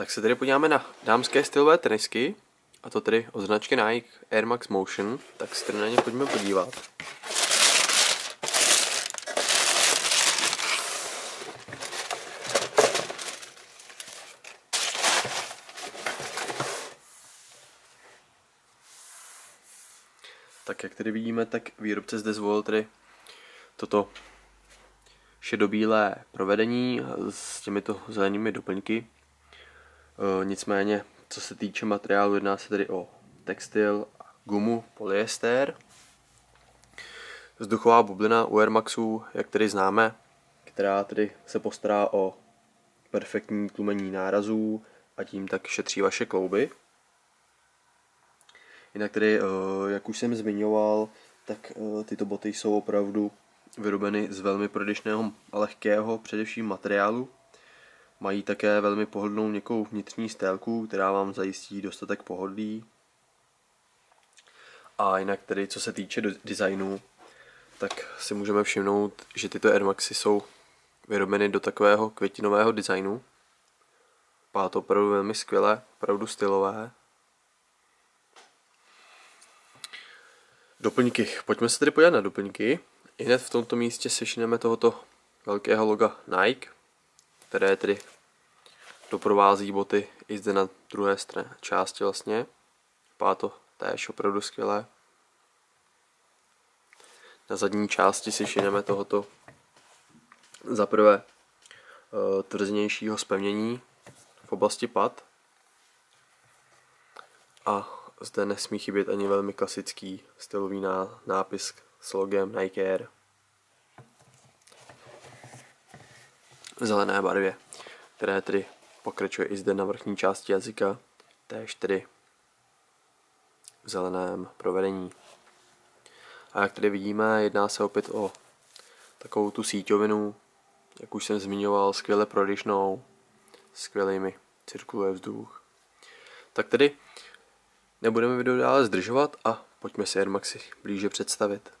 Tak se tedy podíváme na dámské stylové tenisky, a to tedy od značky Nike Air Max Motion, tak se tedy na ně pojďme podívat. Tak jak tedy vidíme, tak výrobce zde zvolil tedy toto šedobílé provedení s těmito zelenými doplňky. E, nicméně, co se týče materiálu, jedná se tedy o textil, gumu, polyester. Vzduchová bublina u Air Maxu, jak tedy známe, která tedy se postará o perfektní tlumení nárazů a tím tak šetří vaše klouby. Jinak tedy, e, jak už jsem zmiňoval, tak e, tyto boty jsou opravdu vyrobeny z velmi prodyšného a lehkého především materiálu. Mají také velmi pohodlnou měkkou vnitřní stélku, která vám zajistí dostatek pohodlí. A jinak tedy, co se týče designu, tak si můžeme všimnout, že tyto Air Maxy jsou vyrobeny do takového květinového designu. Vypadá to opravdu velmi skvěle, opravdu stylové. Doplňky. Pojďme se tedy podívat na doplňky. I hned v tomto místě sešineme tohoto velkého loga Nike, které tedy doprovází boty i zde na druhé straně části vlastně. Vypadá to též opravdu skvělé. Na zadní části si šineme tohoto za prvé eh, tvrznějšího spevnění v oblasti pad a zde nesmí chybět ani velmi klasický stylový nápis s logem Nike Air. V zelené barvě, které tedy pokračuje i zde na vrchní části jazyka, též tedy v zeleném provedení. A jak tady vidíme, jedná se opět o takovou tu síťovinu, jak už jsem zmiňoval, skvěle prodyšnou, skvělými cirkuluje vzduch. Tak tedy nebudeme video dále zdržovat a pojďme si Air Maxi blíže představit.